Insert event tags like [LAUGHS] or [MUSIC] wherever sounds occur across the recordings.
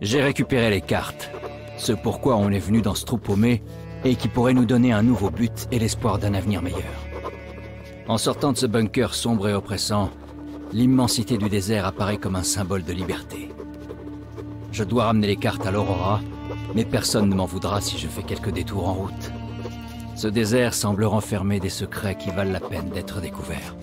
J'ai récupéré les cartes. Ce pourquoi on est venu dans ce trou paumé, et qui pourrait nous donner un nouveau but et l'espoir d'un avenir meilleur. En sortant de ce bunker sombre et oppressant, l'immensité du désert apparaît comme un symbole de liberté. Je dois ramener les cartes à l'Aurora, mais personne ne m'en voudra si je fais quelques détours en route. Ce désert semble renfermer des secrets qui valent la peine d'être découverts.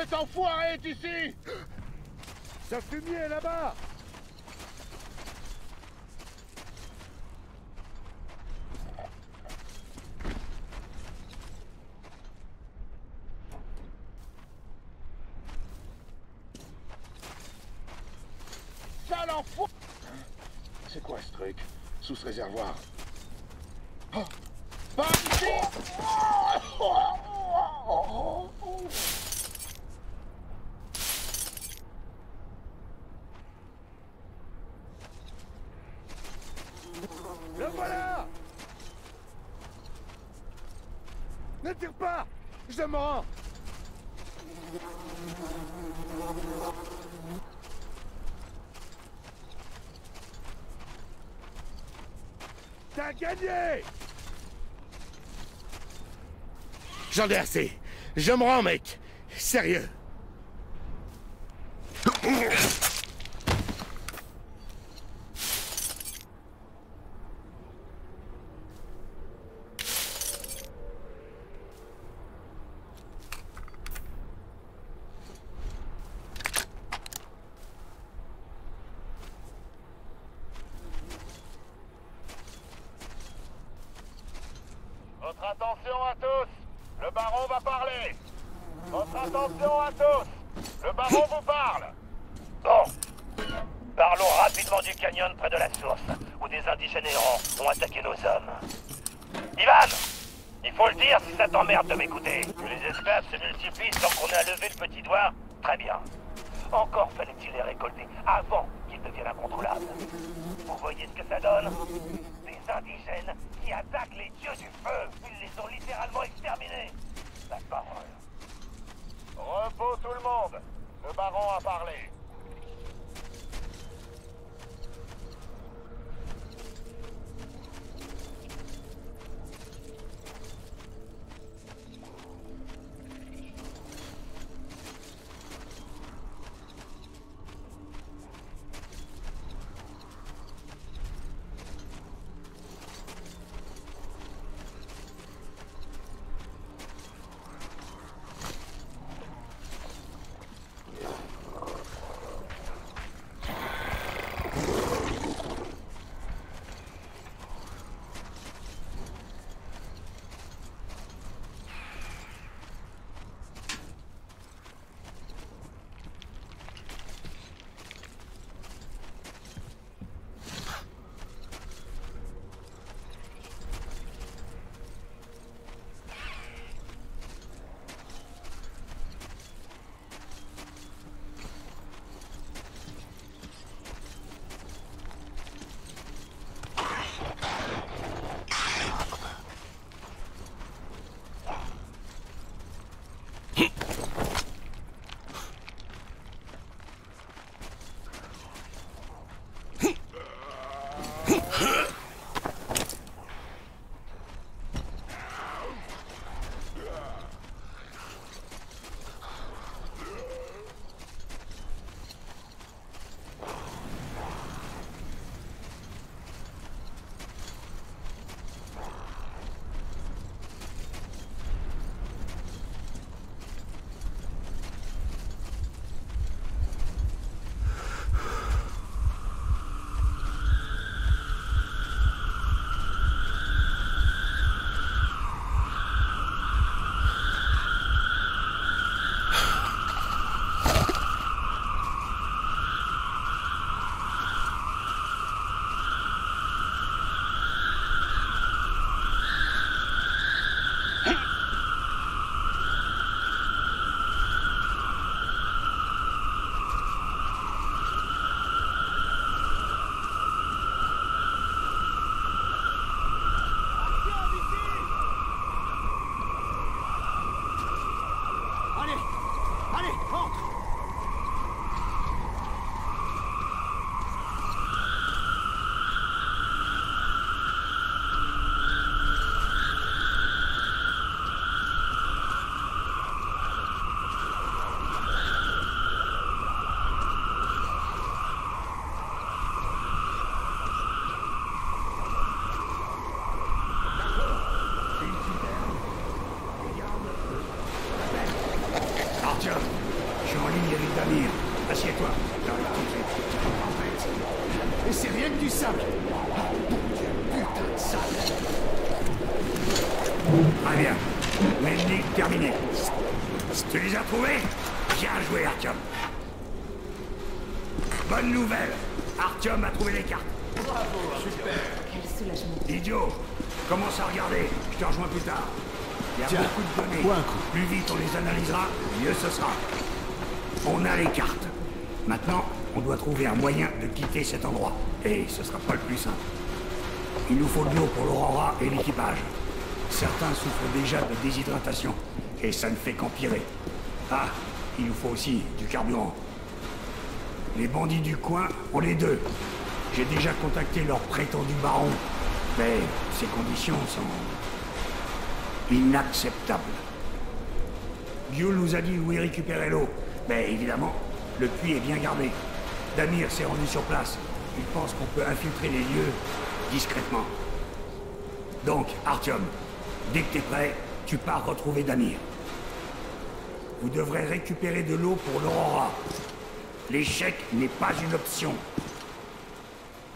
Cet enfoiré est ici. Ça fumier là-bas. C'est quoi ce truc? Sous ce réservoir. Oh. Ici. Le voilà Ne tire pas Je me rends T'as gagné Je me rends, mec. Sérieux. Artyom. A trouvé les cartes. Quel soulagement. Idiot Commence à regarder, je te rejoins plus tard. Il y a Tiens, beaucoup de données. coup. Plus vite on les analysera, mieux ce sera. On a les cartes. Maintenant, on doit trouver un moyen de quitter cet endroit. Et ce sera pas le plus simple. Il nous faut de l'eau pour l'Aurora et l'équipage. Certains souffrent déjà de déshydratation, et ça ne fait qu'empirer. Ah, il nous faut aussi du carburant. Les bandits du coin ont les deux. J'ai déjà contacté leur prétendu baron, mais ces conditions sont inacceptables. Guillaume nous a dit où il récupérait l'eau, mais évidemment, le puits est bien gardé. Damir s'est rendu sur place. Il pense qu'on peut infiltrer les lieux discrètement. Donc, Artyom, dès que t'es prêt, tu pars retrouver Damir. Vous devrez récupérer de l'eau pour l'Aurora. L'échec n'est pas une option.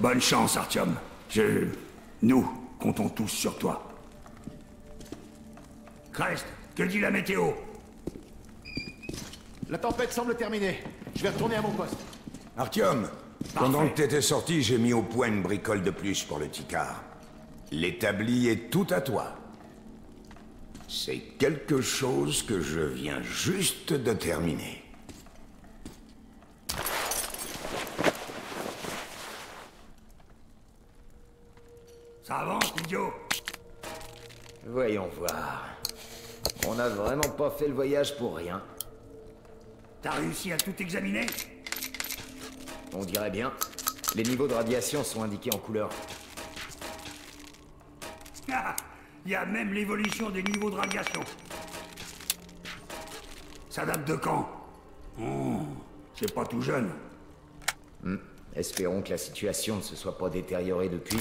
Bonne chance, Artyom. Je... Nous comptons tous sur toi. Crest, que dit la météo? La tempête semble terminée. Je vais retourner à mon poste. Artyom, pendant que t'étais sorti, j'ai mis au point une bricole de plus pour le Ticard. L'établi est tout à toi. C'est quelque chose que je viens juste de terminer. Ça avance, idiot Voyons voir. On n'a vraiment pas fait le voyage pour rien. T'as réussi à tout examiner? On dirait bien. Les niveaux de radiation sont indiqués en couleur. Ah, Il y a même l'évolution des niveaux de radiation. Ça date de quand? Oh, c'est pas tout jeune. Espérons que la situation ne se soit pas détériorée depuis.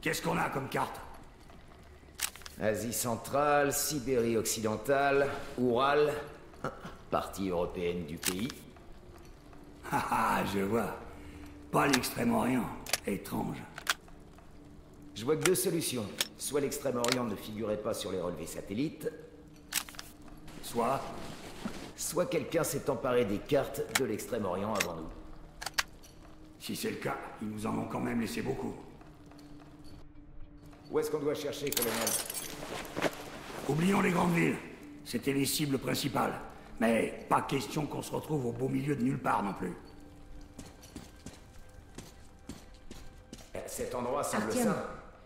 Qu'est-ce qu'on a comme carte Asie centrale, Sibérie occidentale, Oural, partie européenne du pays. Ah ah, je vois. Pas l'Extrême-Orient. Étrange. Je vois que deux solutions. Soit l'Extrême-Orient ne figurait pas sur les relevés satellites, Soit... soit quelqu'un s'est emparé des cartes de l'Extrême-Orient avant nous. Si c'est le cas, ils nous en ont quand même laissé beaucoup. Où est-ce qu'on doit chercher, colonel Oublions les grandes villes. C'était les cibles principales. Mais pas question qu'on se retrouve au beau milieu de nulle part non plus. Cet endroit semble Artyom, sain.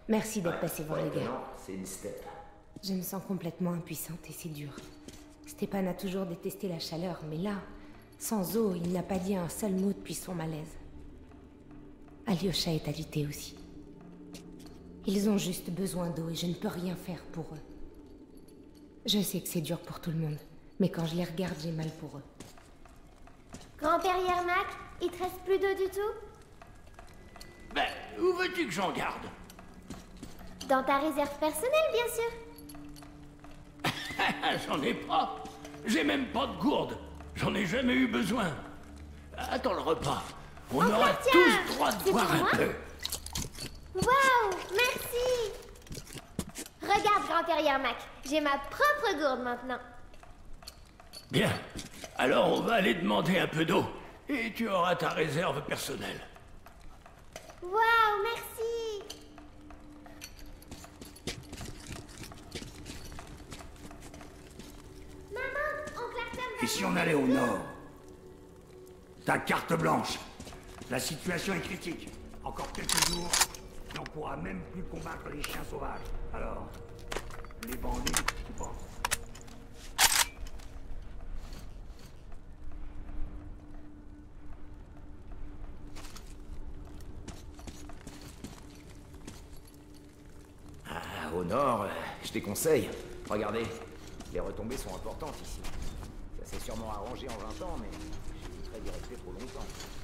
merci d'être passé voir les gars. Non, c'est une steppe. Je me sens complètement impuissante et c'est dur. Stépan a toujours détesté la chaleur, mais là, sans eau, il n'a pas dit un seul mot depuis son malaise. Alyosha est agité aussi. Ils ont juste besoin d'eau et je ne peux rien faire pour eux. Je sais que c'est dur pour tout le monde, mais quand je les regarde, j'ai mal pour eux. Grand-père Yermak, il te reste plus d'eau du tout? Ben, où veux-tu que j'en garde? Dans ta réserve personnelle, bien sûr. [LAUGHS] J'en ai pas. J'ai même pas de gourde. J'en ai jamais eu besoin. Attends le repas. On Encore aura tiens tous droit de boire un peu. Waouh, merci Regarde, grand-père Yermak, j'ai ma propre gourde maintenant. Bien. Alors on va aller demander un peu d'eau. Et tu auras ta réserve personnelle. Waouh, merci Maman, oncle Artem Et si on allait au nord? Ta carte blanche. La situation est critique. Encore quelques jours, on pourra même plus combattre les chiens sauvages. Alors, les bandits, tu penses? Ah, au nord, euh, je déconseille. Regardez, les retombées sont importantes ici. Ça s'est sûrement arrangé en 20 ans, mais j'éviterai d'y rester trop longtemps.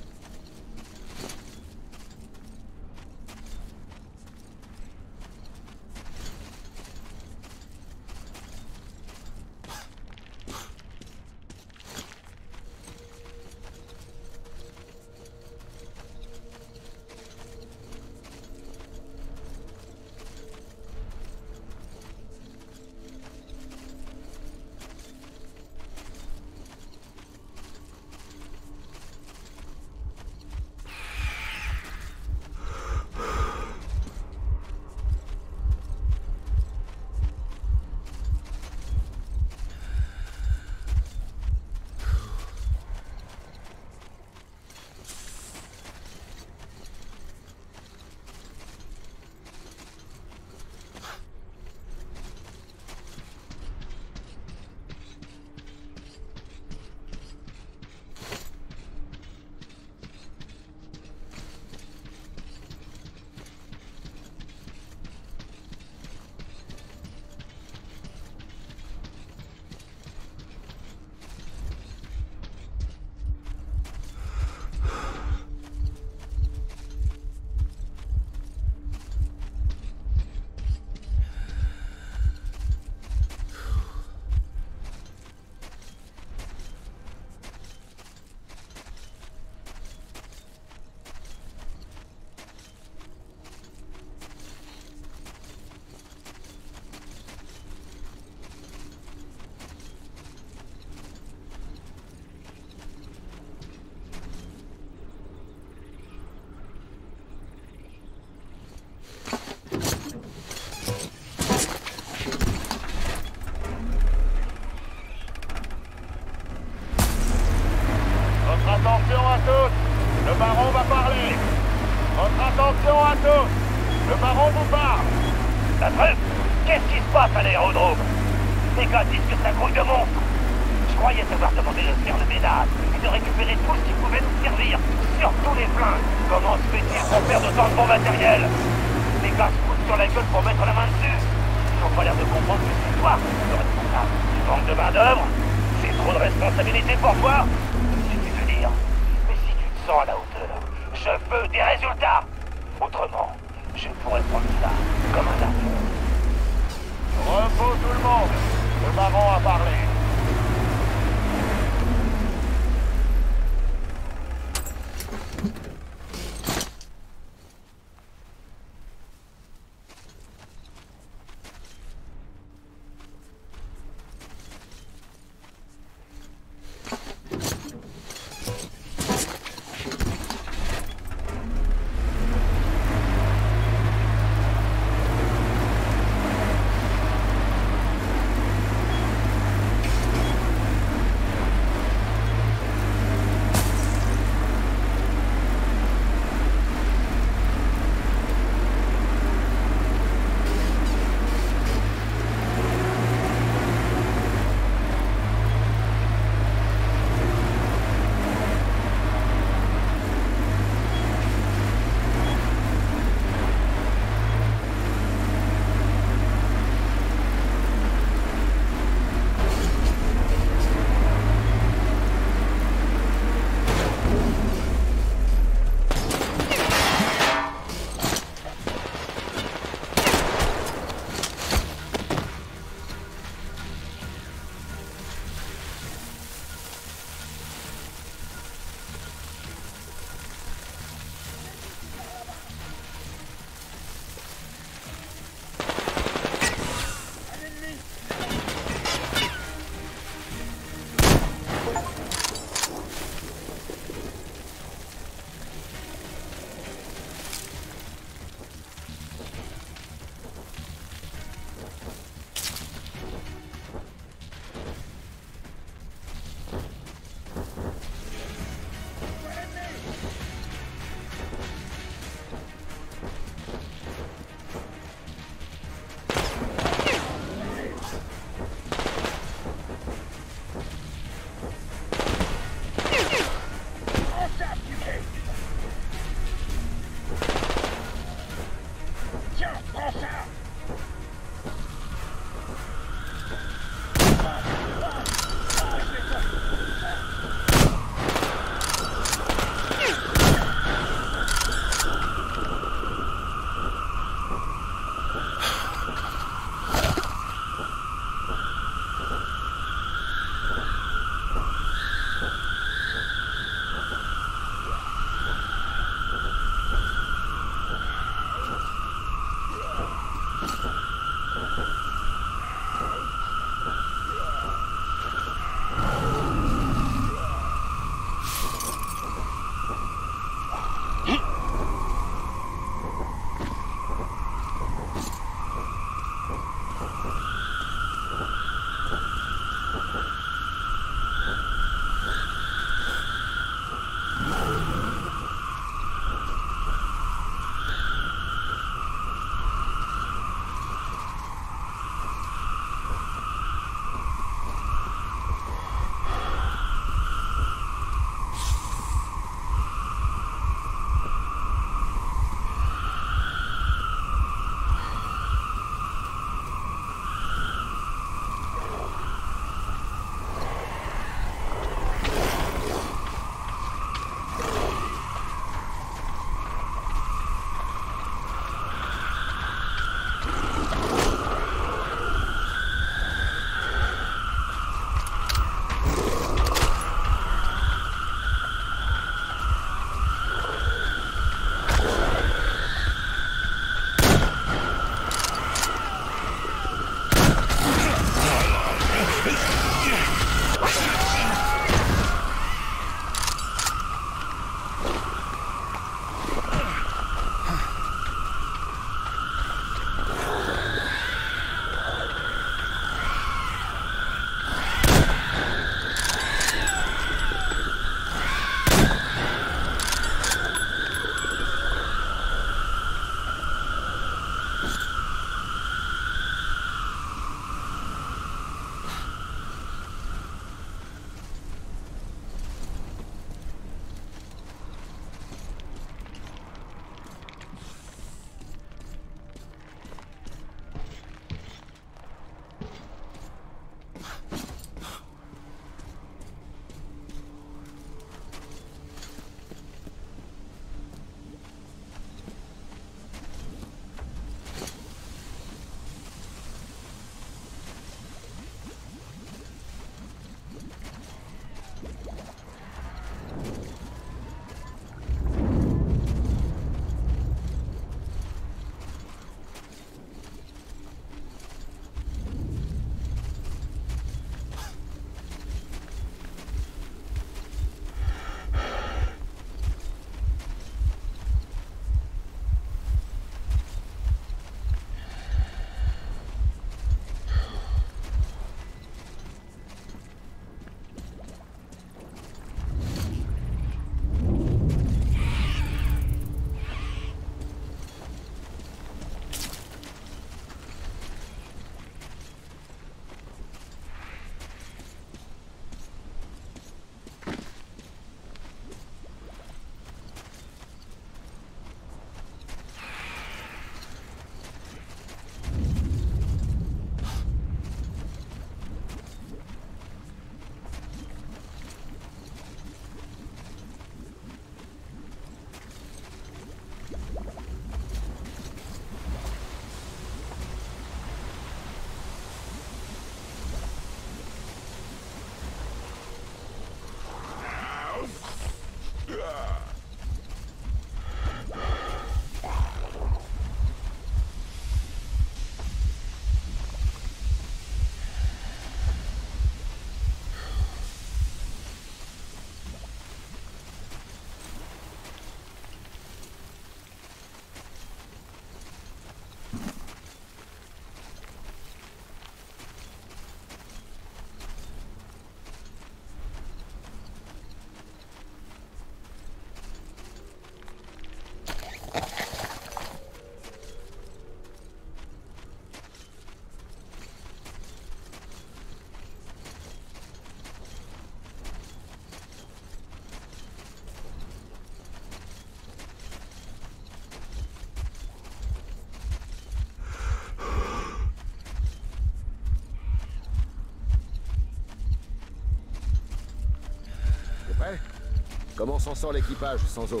Comment s'en sort l'équipage sans eau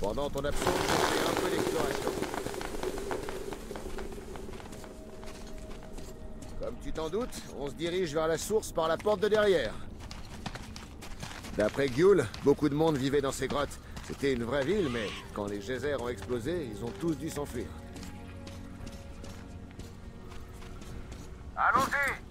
Pendant ton absence, fait un peu d'exploration. Comme tu t'en doutes, on se dirige vers la source par la porte de derrière. D'après Gyul, beaucoup de monde vivait dans ces grottes. C'était une vraie ville, mais quand les geysers ont explosé, ils ont tous dû s'enfuir. Allons-y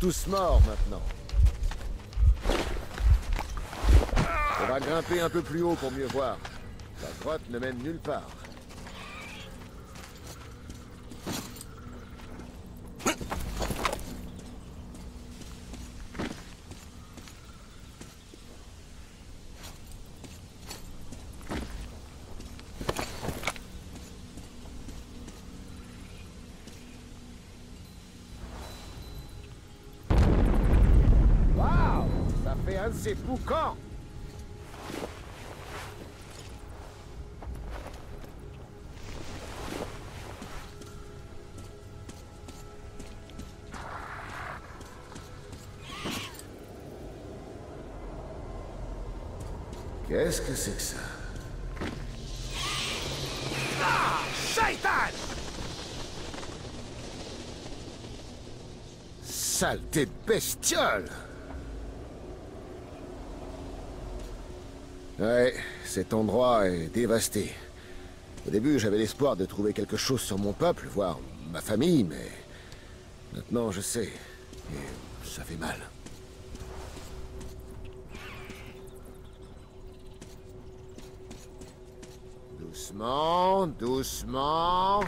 tous morts maintenant. On va grimper un peu plus haut pour mieux voir. La grotte ne mène nulle part. Qu'est-ce que c'est que ça? Ah Shaitan Saleté de bestiole Ouais, cet endroit est dévasté. Au début, j'avais l'espoir de trouver quelque chose sur mon peuple, voire ma famille, mais... Maintenant, je sais. Et ça fait mal. Doucement, doucement...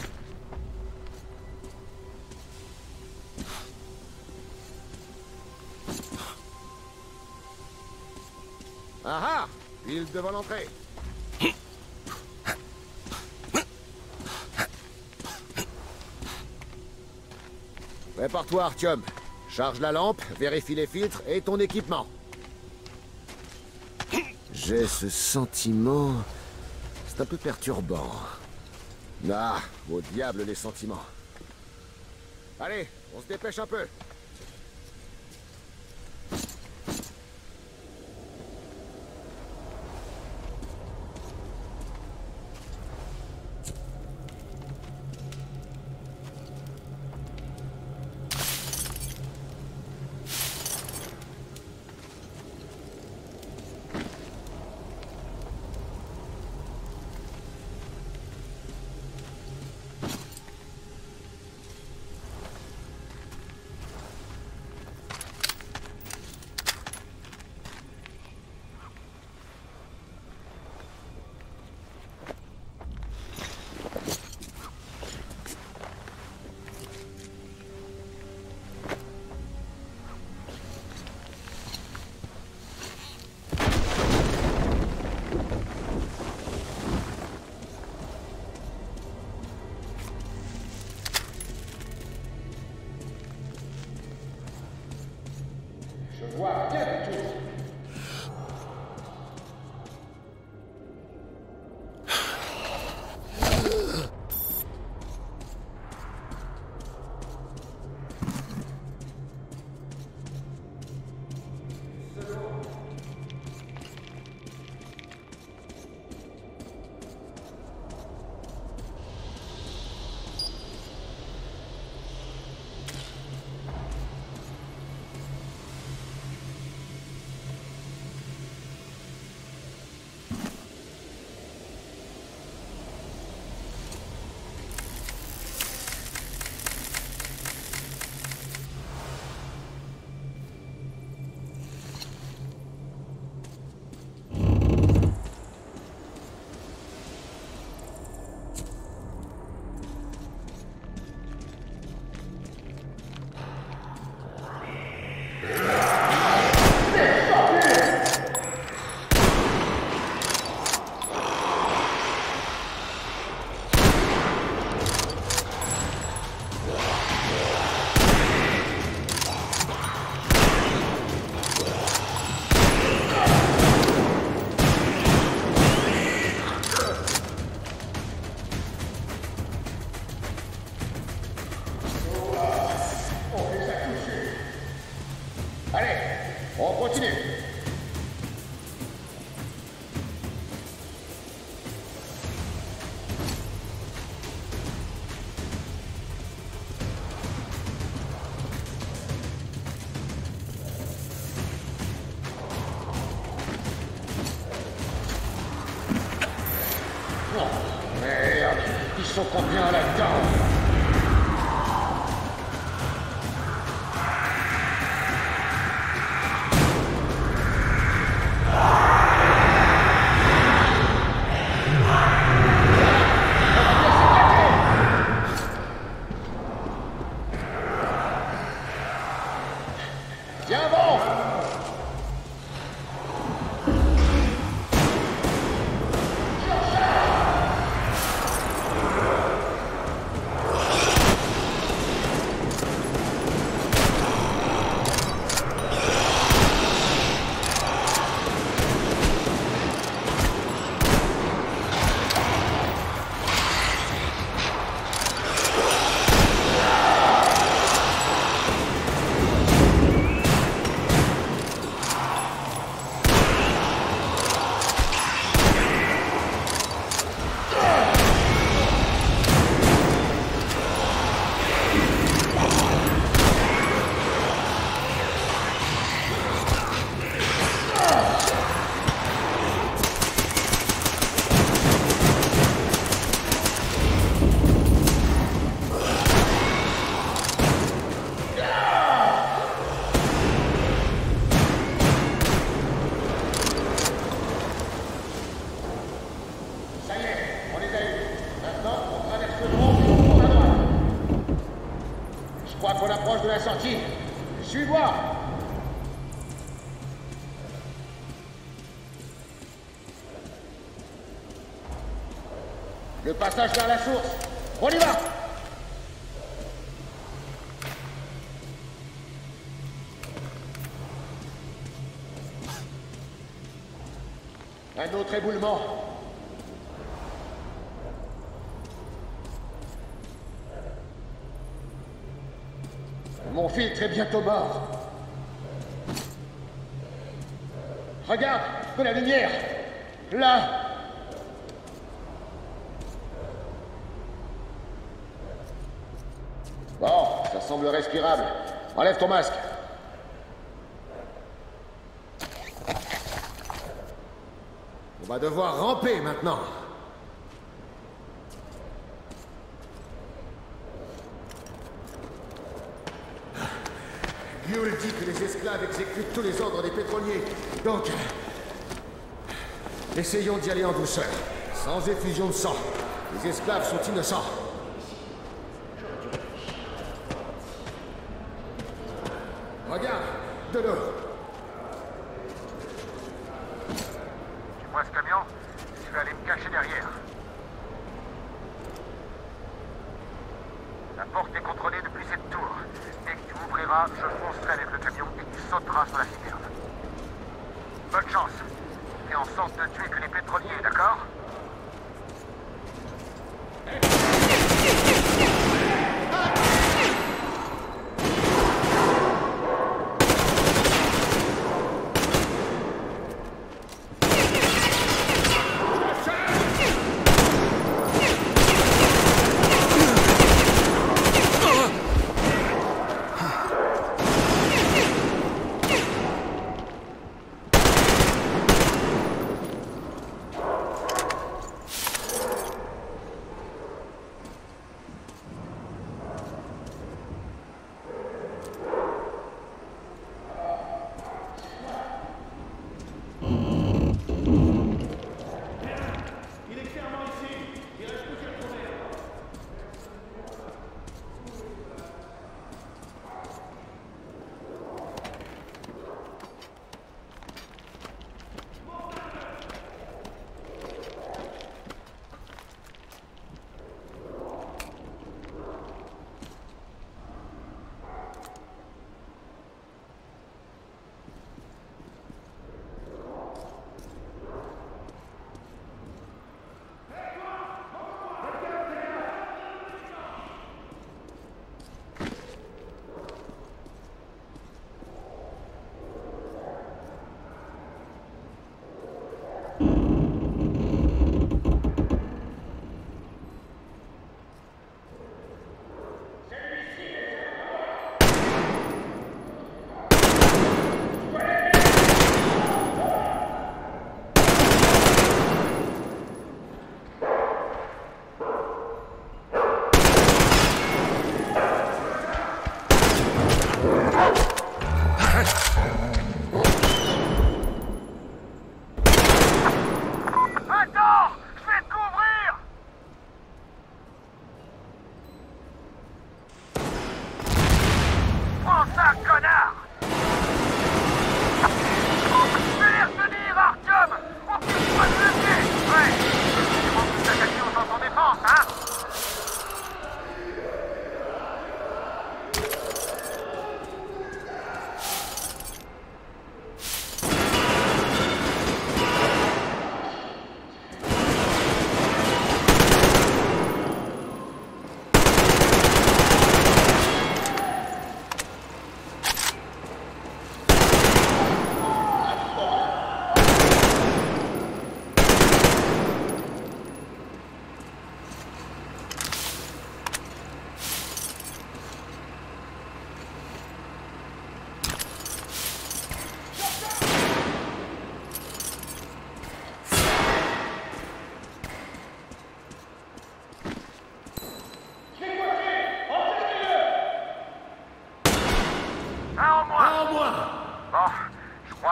Ah ah Pile devant l'entrée. Prépare-toi, Artyom. Charge la lampe, vérifie les filtres et ton équipement. J'ai ce sentiment... Un peu perturbant. Ah, au diable les sentiments. Allez, on se dépêche un peu. La source. On y va Un autre éboulement. Mon filtre est bientôt mort. Regarde, de la lumière. Là. Bon, ça semble respirable. Enlève ton masque. On va devoir ramper maintenant. Yule dit que les esclaves exécutent tous les ordres des pétroliers. Donc, essayons d'y aller en douceur, sans effusion de sang. Les esclaves sont innocents. Regarde, de l'eau.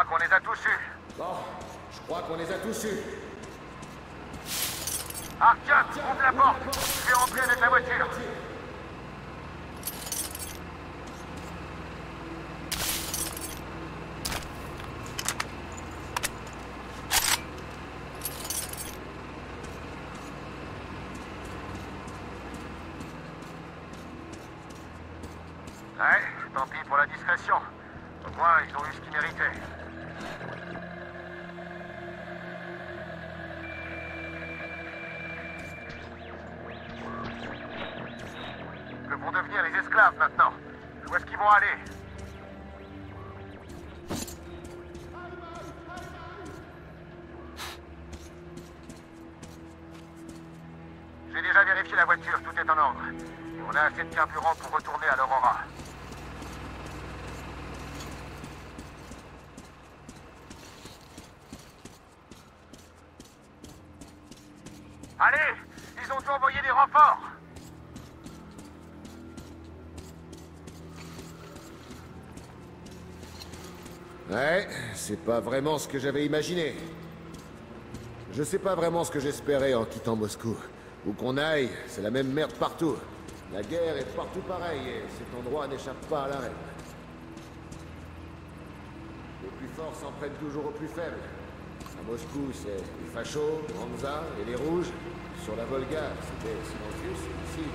Qu'on les a tous eus. Bon, je crois qu'on les a tous eus. Artyom, ouvre la porte Je vais rentrer avec la voiture pas vraiment ce que j'avais imaginé. Je sais pas vraiment ce que j'espérais en quittant Moscou. Où qu'on aille, c'est la même merde partout. La guerre est partout pareil et cet endroit n'échappe pas à la règle. Les plus forts s'en prennent toujours aux plus faibles. À Moscou, c'est les fachos, et les rouges. Sur la Volga, c'était silencieux, ici.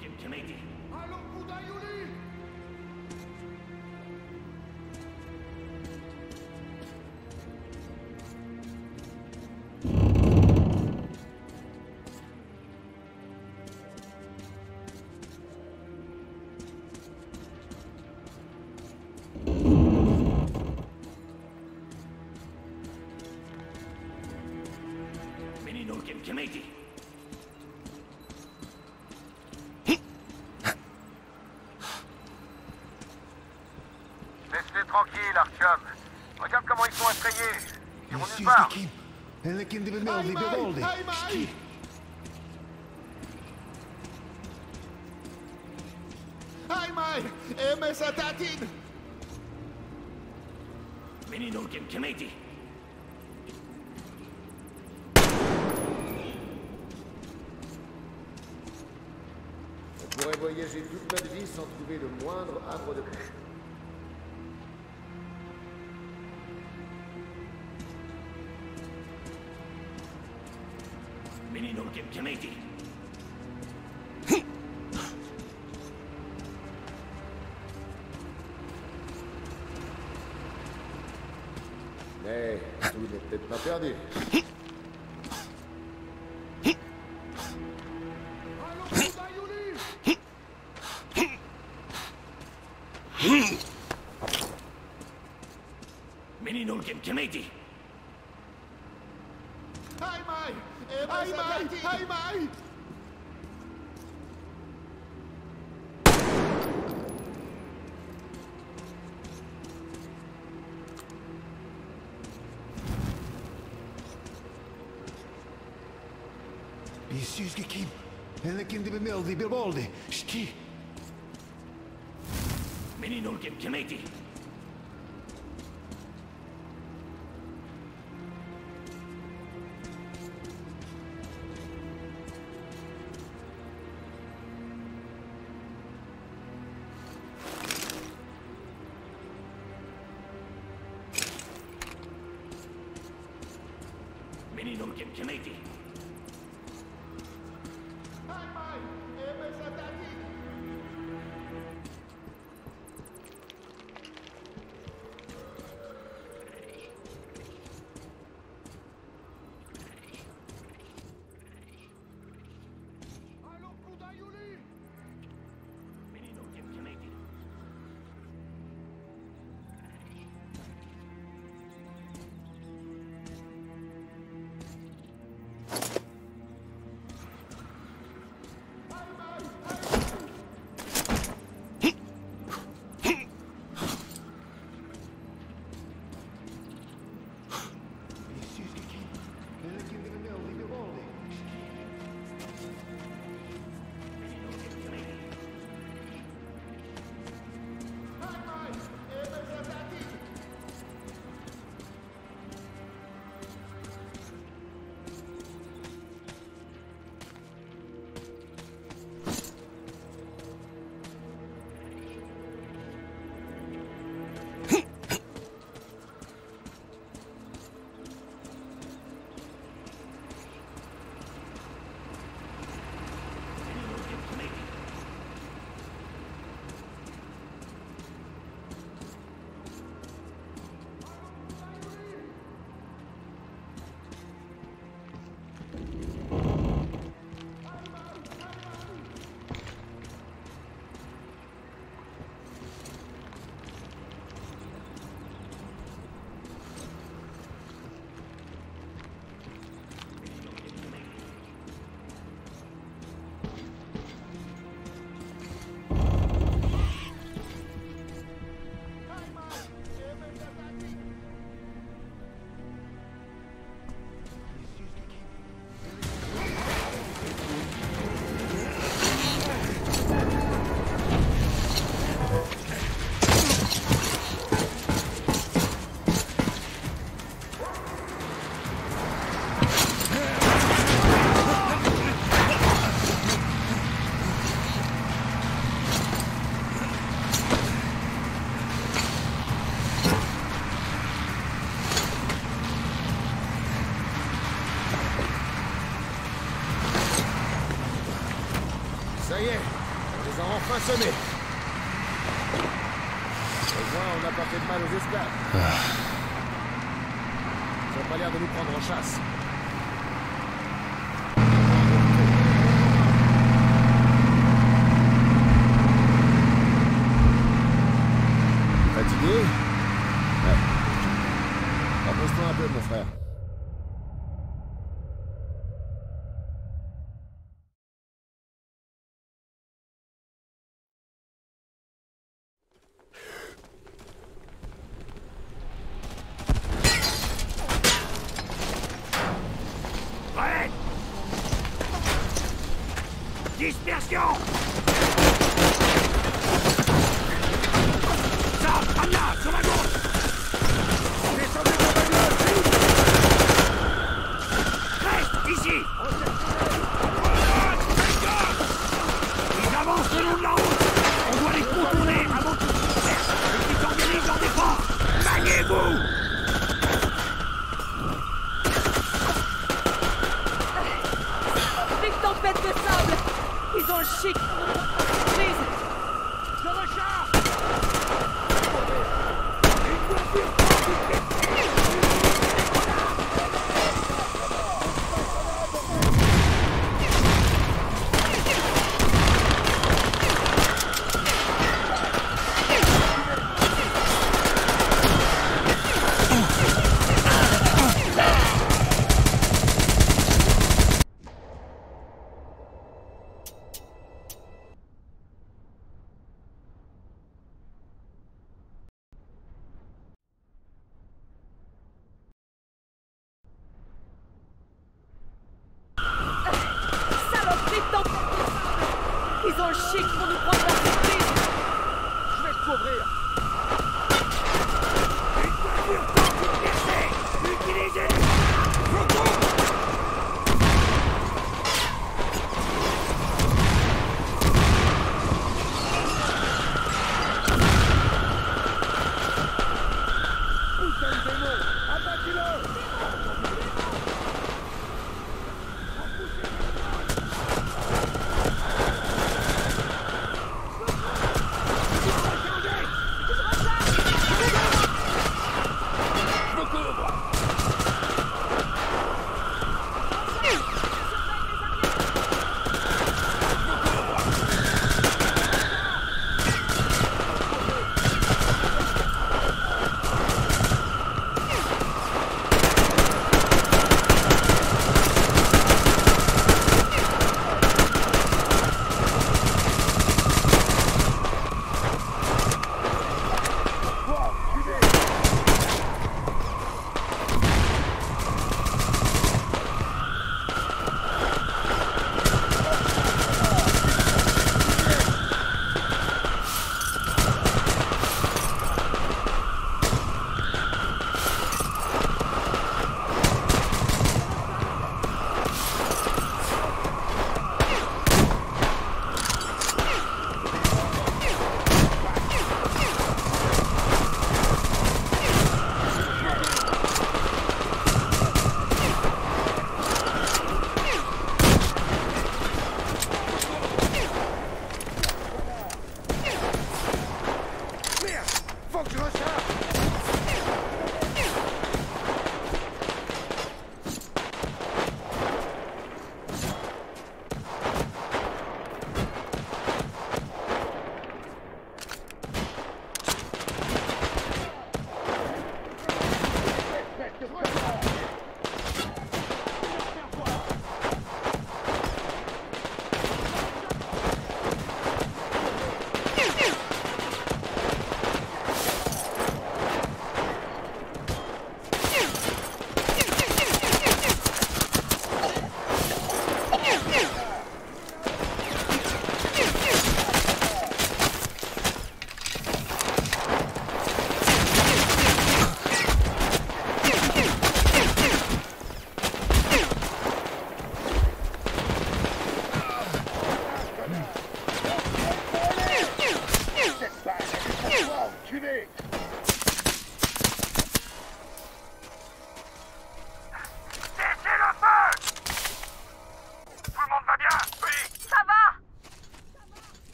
Kennedy. Allons, conseiller. Il on y parle. Ai mai, e me sa tatin! Meni noken kemeti! On pourrait voyager toute notre vie sans trouver le moindre arbre de pêche. benidorm committee. Mais tout n'est peut-être pas perdu. Mini Kindimildi Bilboldi, Shti. Mininulkim Kimeti. On les a enfin semés. Au moins, on n'a pas fait de mal aux esclaves. Ils n'ont pas l'air de nous prendre en chasse. Fatigué? Ouais. Repose-toi un peu, mon frère.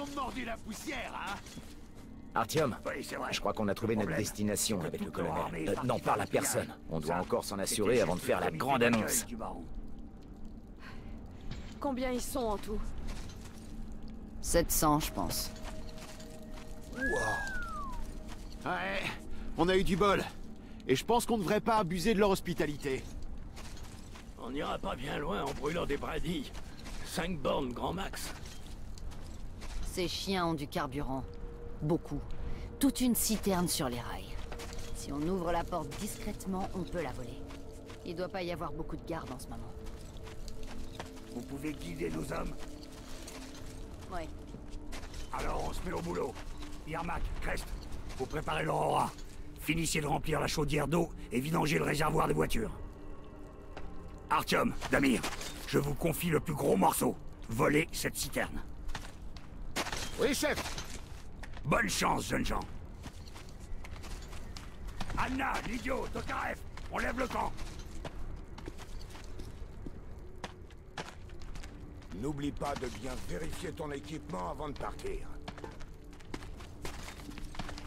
Ont mordu la poussière, hein Artyom, Oui, c'est vrai. je crois qu'on a trouvé notre destination avec le colonel. Euh, non, parle à personne. On doit Ça, encore s'en assurer avant de faire la grande annonce. Combien ils sont en tout 700, je pense. Ouais, on a eu du bol. Et je pense qu'on ne devrait pas abuser de leur hospitalité. On n'ira pas bien loin en brûlant des bradilles. Cinq bornes, grand max. Ces chiens ont du carburant. Beaucoup. Toute une citerne sur les rails. Si on ouvre la porte discrètement, on peut la voler. Il doit pas y avoir beaucoup de gardes en ce moment. Vous pouvez guider nos hommes Ouais. Alors on se met au boulot. Yermak, Crest, vous préparez l'Aurora. Finissez de remplir la chaudière d'eau et vidangez le réservoir des voitures. Artyom, Damir, je vous confie le plus gros morceau. Volez cette citerne. Oui, chef Bonne chance, jeunes gens. Anna, l'idiot, Tokarev, on lève le camp. N'oublie pas de bien vérifier ton équipement avant de partir.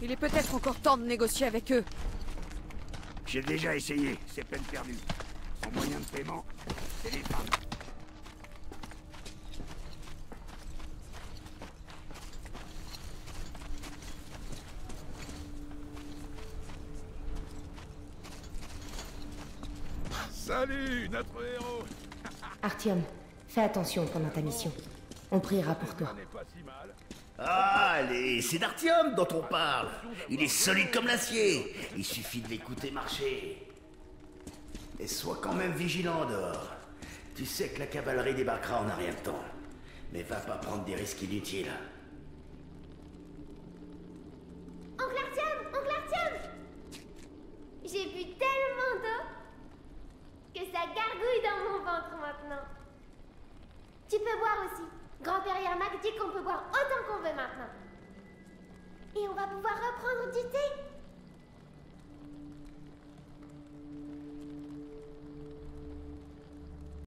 Il est peut-être encore temps de négocier avec eux. J'ai déjà essayé, c'est peine perdue. Son moyen de paiement, c'est les femmes. Salut, notre héros Artyom, fais attention pendant ta mission. On priera pour toi. Ah, allez, c'est d'Artium dont on parle. Il est solide comme l'acier. Il suffit de l'écouter marcher. Et sois quand même vigilant dehors. Tu sais que la cavalerie débarquera en un rien de temps. Mais va pas prendre des risques inutiles.